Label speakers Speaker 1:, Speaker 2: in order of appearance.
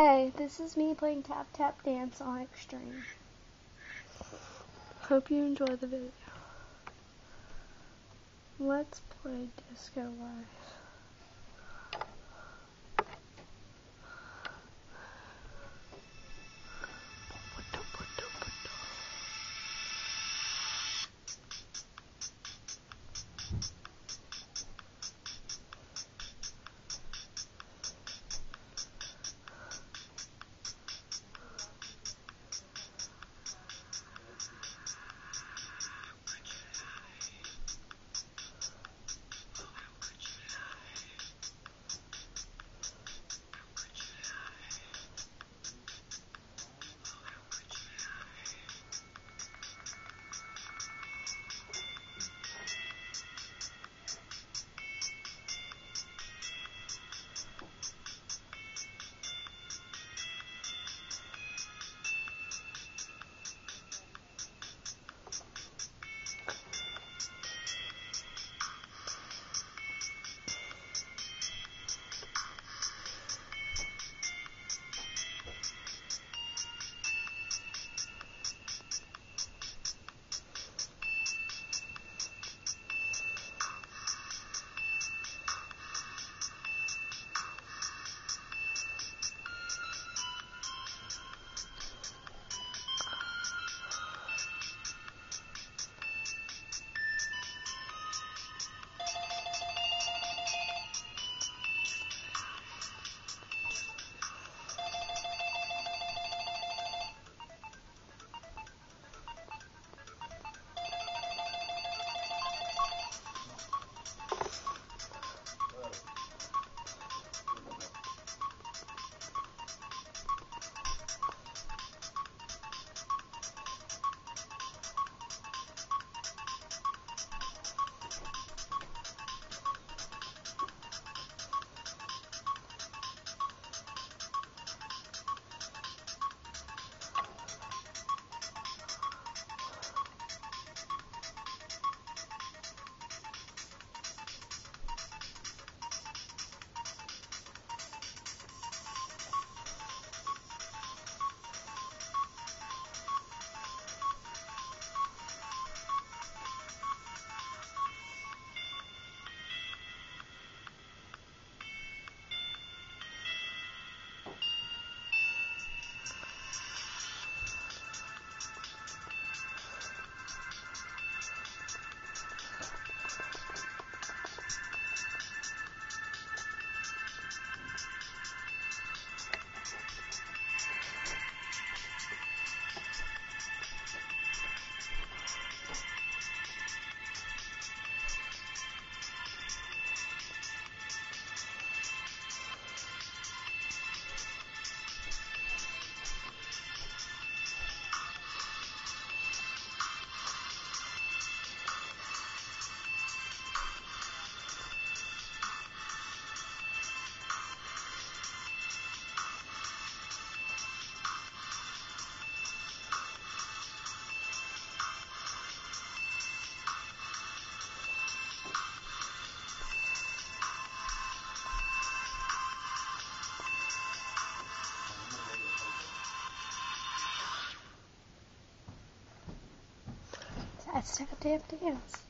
Speaker 1: Hey, this is me playing Tap Tap Dance on Extreme. Hope you enjoy the video. Let's play Disco Life. That's tap tap dance.